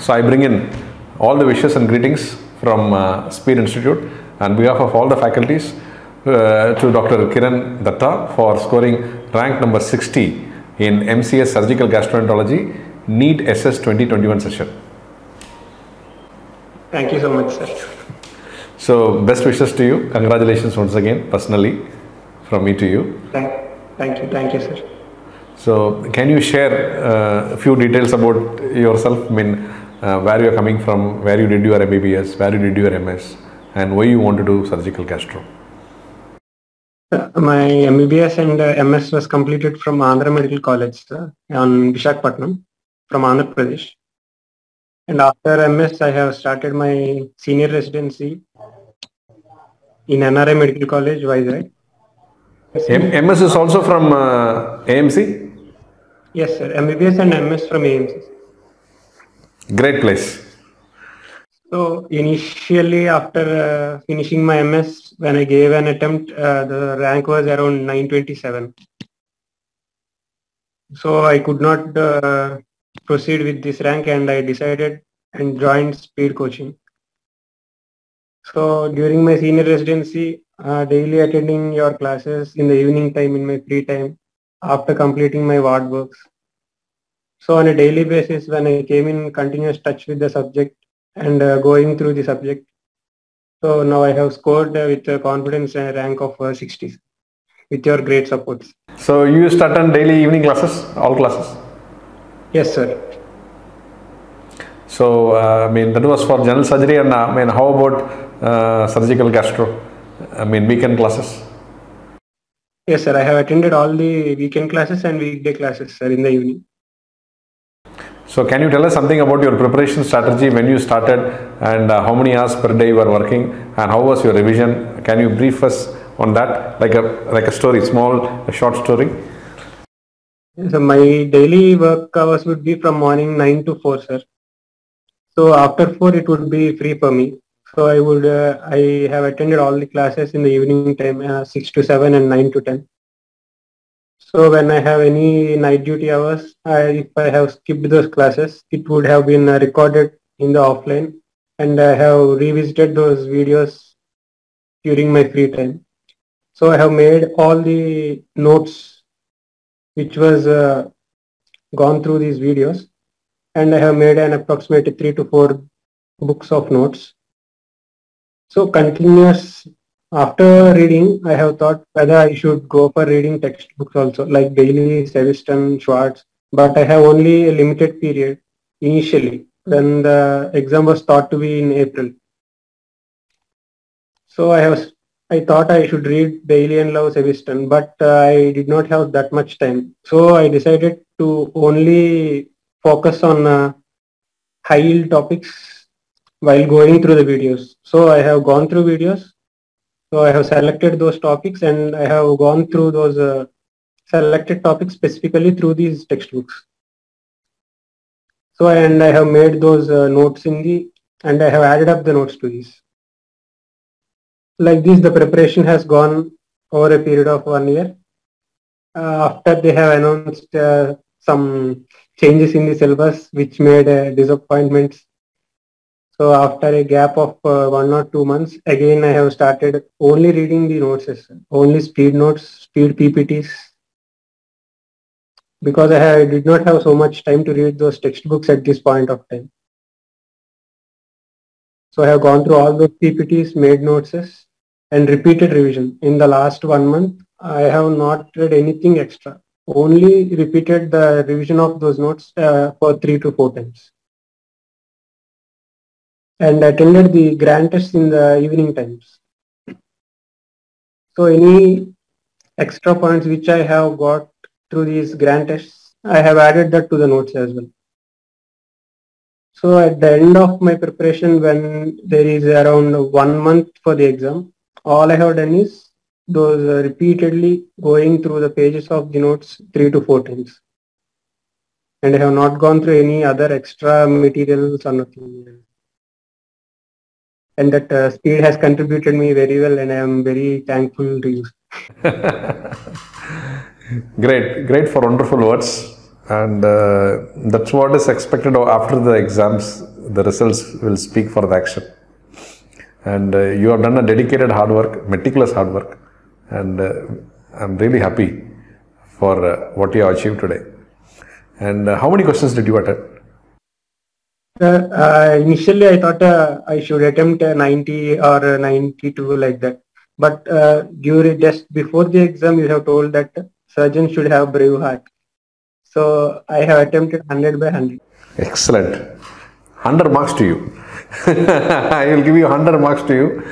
So I bring in all the wishes and greetings from uh, Speed Institute on behalf of all the faculties uh, to Dr. Kiran Datta for scoring rank number 60 in MCH Surgical Gastroenterology NEET SS 2021 session. Thank you so much, sir. So best wishes to you. Congratulations once again personally from me to you. Thank, thank you, thank you, sir. So can you share uh, a few details about yourself? I mean, uh, where you are coming from, where you did your MBBS, where you did your MS, and why you want to do surgical gastro. My MBBS and uh, MS was completed from Andhra Medical College sir, on Vishakhapatnam from Andhra Pradesh. And after MS, I have started my senior residency in NRI Medical College, Vizag. M- MS is also from uh, AMC. Yes, sir. MBBS and MS from AMC. Great place. So initially, after uh, finishing my MS, when I gave an attempt, uh, the rank was around 927. So I could not uh, proceed with this rank, and I decided and joined speed coaching. So during my senior residency, uh, daily attending your classes in the evening time in my free time, after completing my ward works. So on a daily basis, when I came in continuous touch with the subject and uh, going through the subject, so now I have scored uh, with uh, confidence a rank of uh, 60 with your great supports. So you used to attend daily evening classes, all classes. Yes, sir. So uh, I mean that was for general surgery, and uh, I mean how about uh, surgical gastro? I mean weekend classes. Yes, sir. I have attended all the weekend classes and weekday classes, sir, in the evening. So can you tell us something about your preparation strategy when you started and uh, how many hours per day you were working and how was your revision? Can you brief us on that like a like a story, small, a short story? So my daily work hours would be from morning 9 to 4, sir. So after 4, it would be free for me. So I would, uh, I have attended all the classes in the evening time, uh, 6 to 7 and 9 to 10. So when I have any night duty hours, I, if I have skipped those classes, it would have been uh, recorded in the offline and I have revisited those videos during my free time. So I have made all the notes which was uh, gone through these videos and I have made an approximate three to four books of notes. So continuous after reading, I have thought whether I should go for reading textbooks also like Bailey, Sabiston, Schwartz, but I have only a limited period initially when the exam was thought to be in April. So I have I thought I should read Bailey and Love Sabiston, but uh, I did not have that much time. So I decided to only focus on uh, high yield topics while going through the videos. So I have gone through videos. So I have selected those topics and I have gone through those uh, selected topics specifically through these textbooks. So and I have made those uh, notes in the and I have added up the notes to these like this the preparation has gone over a period of one year uh, after they have announced uh, some changes in the syllabus which made uh, disappointments so after a gap of uh, one or two months again i have started only reading the notes only speed notes speed ppts because I, I did not have so much time to read those textbooks at this point of time so i have gone through all those ppts made notes and repeated revision. In the last one month, I have not read anything extra. Only repeated the revision of those notes uh, for three to four times. And attended the grand tests in the evening times. So any extra points which I have got through these grand tests, I have added that to the notes as well. So at the end of my preparation, when there is around one month for the exam, all I have done is those uh, repeatedly going through the pages of the notes three to four times. And I have not gone through any other extra materials or nothing. And that uh, speed has contributed me very well and I am very thankful to you. great, great for wonderful words. And uh, that's what is expected after the exams the results will speak for the action. And uh, you have done a dedicated hard work, meticulous hard work, and uh, I'm really happy for uh, what you have achieved today. And uh, how many questions did you attempt? Uh, uh, initially, I thought uh, I should attempt a 90 or a 92 like that. But uh, during just before the exam, you have told that surgeon should have brave heart. So I have attempted 100 by 100. Excellent. 100 marks to you. I will give you 100 marks to you.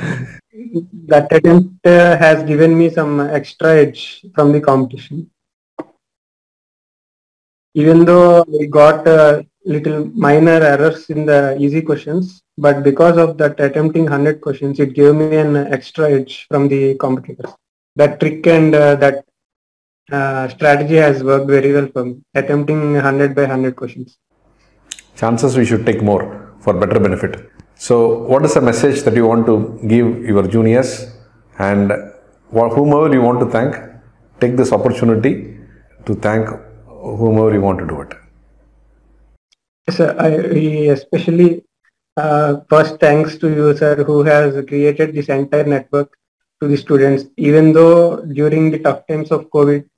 That attempt uh, has given me some extra edge from the competition. Even though I got uh, little minor errors in the easy questions, but because of that attempting 100 questions, it gave me an extra edge from the competitors. That trick and uh, that uh, strategy has worked very well for me, attempting 100 by 100 questions. Chances we should take more for better benefit. So, what is the message that you want to give your juniors and whomever you want to thank? Take this opportunity to thank whomever you want to do it. Sir, I I especially uh, first thanks to you, sir, who has created this entire network to the students. Even though during the tough times of COVID,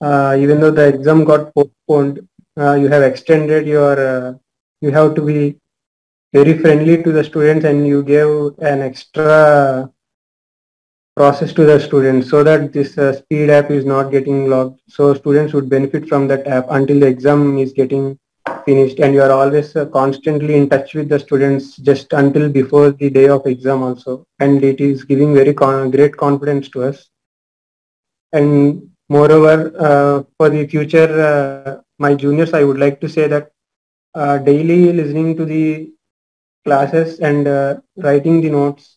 uh, even though the exam got postponed, uh, you have extended your, uh, you have to be very friendly to the students and you gave an extra process to the students so that this uh, speed app is not getting logged. So students would benefit from that app until the exam is getting finished and you are always uh, constantly in touch with the students just until before the day of exam also. And it is giving very con- great confidence to us. And moreover uh, for the future uh, my juniors i would like to say that uh, daily listening to the classes and uh, writing the notes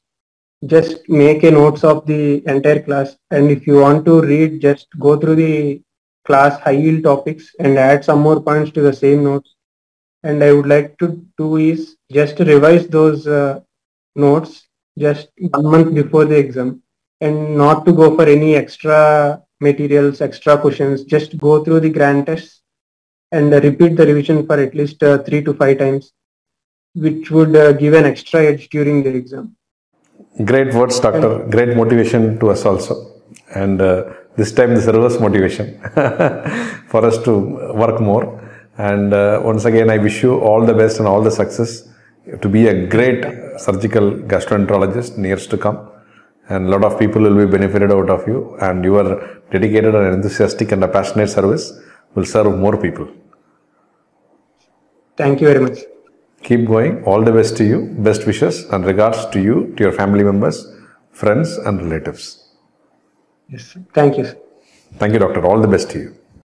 just make a notes of the entire class. And if you want to read just go through the class high yield topics and add some more points to the same notes and i would like to do is just revise those uh, notes just one month before the exam and not to go for any extra materials extra questions just go through the grand tests and uh, repeat the revision for at least uh, 3 to 5 times which would uh, give an extra edge during the exam Great words, doctor. Great motivation to us also. And uh, this time, this reverse motivation for us to work more. And uh, once again, I wish you all the best and all the success to be a great surgical gastroenterologist in years to come. And a lot of people will be benefited out of you. And your dedicated and enthusiastic and a passionate service will serve more people. thank you very much Keep going. All the best to you. Best wishes and regards to you, to your family members, friends, and relatives. yes sir. thank you sir. Thank you, doctor. All the best to you.